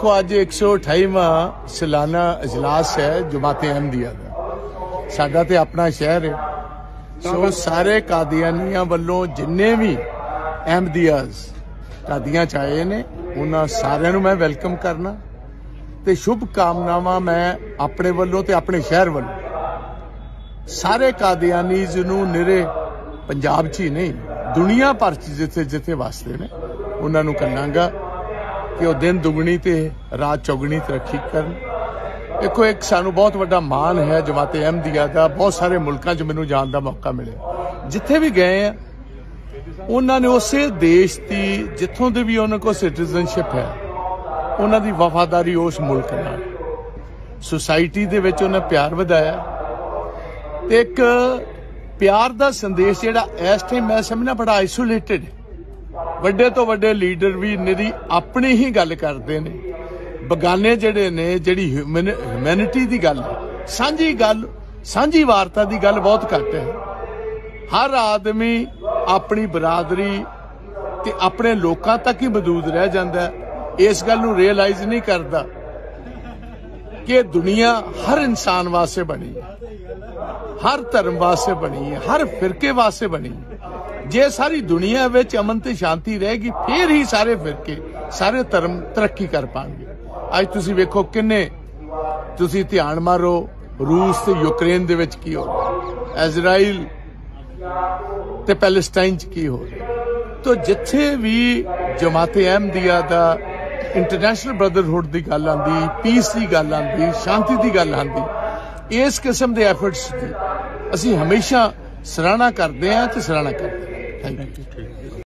ਦੇਖੋ, ਅੱਜ 128ਵਾਂ ਸਾਲਾਨਾ ਇਜਲਾਸ ਹੈ, ਜਮਾਤੇ ਅਹਿਮਦੀਆ ਦਾ। ਸਾਡਾ ਤੇ ਆਪਣਾ ਸ਼ਹਿਰ ਹੈ। ਸੋ ਸਾਰੇ ਕਾਦੀਆਨੀਆਂ ਵੱਲੋਂ ਜਿੰਨੇ ਵੀ ਅਹਿਮਦੀਆਜ਼ ਕਾਦੀਆਂ ਚ ਨੇ, ਉਹਨਾਂ ਸਾਰਿਆਂ ਨੂੰ ਮੈਂ ਵੈਲਕਮ ਕਰਨਾ। ਤੇ ਸ਼ੁਭ ਕਾਮਨਾਵਾਂ ਮੈਂ ਆਪਣੇ ਵੱਲੋਂ ਤੇ ਆਪਣੇ ਸ਼ਹਿਰ ਵੱਲੋਂ। ਸਾਰੇ ਕਾਦੀਆਨੀਜ਼ ਨੂੰ ਨਿਰੇ ਪੰਜਾਬ 'ਚ ਹੀ ਨਹੀਂ, ਦੁਨੀਆ ਭਰ 'ਚ ਜਿੱਥੇ ਜਿੱਥੇ ਵਸਦੇ ਨੇ, ਉਹਨਾਂ ਨੂੰ ਕਹਾਂਗਾ ਕਿ ਉਹ ਦਿਨ ਦੁਗਣੀ ਤੇ ਰਾਤ ਚੌਗਣੀ ਤਰੱਕੀ ਕਰਨ। ਦੇਖੋ, ਇੱਕ ਸਾਨੂੰ ਬਹੁਤ ਵੱਡਾ ਮਾਣ ਹੈ ਜਮਾਤੇ ਅਹਿਮਦੀਆ ਦਾ ਬਹੁਤ ਸਾਰੇ ਮੁਲਕਾਂ 'ਚ ਮੈਨੂੰ ਜਾਣ ਦਾ ਮੌਕਾ ਮਿਲਿਆ। ਜਿੱਥੇ ਵੀ ਗਏ ਆ, ਉਹਨਾਂ ਨੇ ਉਸੇ ਦੇਸ਼ ਦੀ, ਜਿੱਥੋਂ ਦੇ ਵੀ ਉਹਨਾਂ ਕੋਲ ਸਿਟੀਜ਼ਨਸ਼ਿਪ ਹੈ, ਉਹਨਾਂ ਦੀ ਵਫਾਦਾਰੀ ਉਸ ਮੁਲਕ ਨਾਲ। ਸੁਸਾਇਟੀ ਦੇ ਵਿੱਚ ਉਹਨਾਂ ਪਿਆਰ ਵਧਾਇਆ। ਤੇ ਇੱਕ ਪਿਆਰ ਦਾ ਸੰਦੇਸ਼ ਜਿਹੜਾ ਇਸ ਟਾਈਮ ਮੈਂ ਸਮਝਣਾ ਬੜਾ ਆਈਸੋਲੇਟਡ ਵੱਡੇ ਤੋਂ ਵੱਡੇ ਲੀਡਰ ਵੀ ਨਿਰੀ ਆਪਣੀ ਹੀ ਗੱਲ ਕਰਦੇ ਨੇ। ਬਗਾਨੇ ਜਿਹੜੇ ਨੇ, ਜਿਹੜੀ ਹਿਊਮੈਨਿਟੀ ਦੀ ਗੱਲ, ਸਾਂਝੀ ਗੱਲ, ਸਾਂਝੀ ਵਾਰਤਾ ਦੀ ਗੱਲ ਬਹੁਤ ਘੱਟ ਹੈ। ਹਰ ਆਦਮੀ ਆਪਣੀ ਬਰਾਦਰੀ ਤੇ ਆਪਣੇ ਲੋਕਾਂ ਤੱਕ ਹੀ ਮਦੂਦ ਰਹਿ ਜਾਂਦਾ ਇਸ ਗੱਲ ਨੂੰ ਰਿਅਲਾਈਜ਼ ਨਹੀਂ ਕਰਦਾ ਕਿ ਦੁਨੀਆ ਹਰ ਇਨਸਾਨ ਵਾਸਤੇ ਬਣੀ ਹੈ। ਹਰ ਧਰਮ ਵਾਸਤੇ ਬਣੀ ਹੈ, ਹਰ ਫਿਰਕੇ ਵਾਸਤੇ ਬਣੀ ਹੈ। ਜੇ ਸਾਰੀ ਦੁਨੀਆ ਵਿੱਚ ਅਮਨ ਤੇ ਸ਼ਾਂਤੀ ਰਹੇਗੀ, ਫਿਰ ਹੀ ਸਾਰੇ ਫਿਰਕੇ, ਸਾਰੇ ਧਰਮ ਤਰੱਕੀ ਕਰ ਪਾਣਗੇ। ਅੱਜ ਤੁਸੀਂ ਵੇਖੋ ਕਿੰਨੇ ਤੁਸੀਂ ਧਿਆਨ ਮਾਰੋ, ਰੂਸ ਤੇ ਯੂਕਰੇਨ ਦੇ ਵਿੱਚ ਕੀ ਹੋ ਰਿਹਾ। ਇਜ਼ਰਾਈਲ ਤੇ ਪੈਲੇਸਟਾਈਨ ਚ ਕੀ ਹੋ ਰਿਹਾ। ਤੋ ਜਿੱਥੇ ਵੀ ਜਮਾਤੇ ਅਹਿਮਦੀਆ ਦਾ ਇੰਟਰਨੈਸ਼ਨਲ ਬ੍ਰਦਰਹੁੱਡ ਦੀ ਗੱਲ ਆਂਦੀ ਪੀਸ ਦੀ ਗੱਲ ਆਂਦੀ, ਸ਼ਾਂਤੀ ਦੀ ਗੱਲ ਆਂਦੀ, ਇਸ ਕਿਸਮ ਦੇ ਐਫਰਟਸ ਦੀ ਅਸੀਂ ਹਮੇਸ਼ਾ ਸਰਾਹਣਾ ਕਰਦੇ ਹਾਂ ਤੇ ਸਰਾਹਣਾ ਕਰਦੇ Thank you.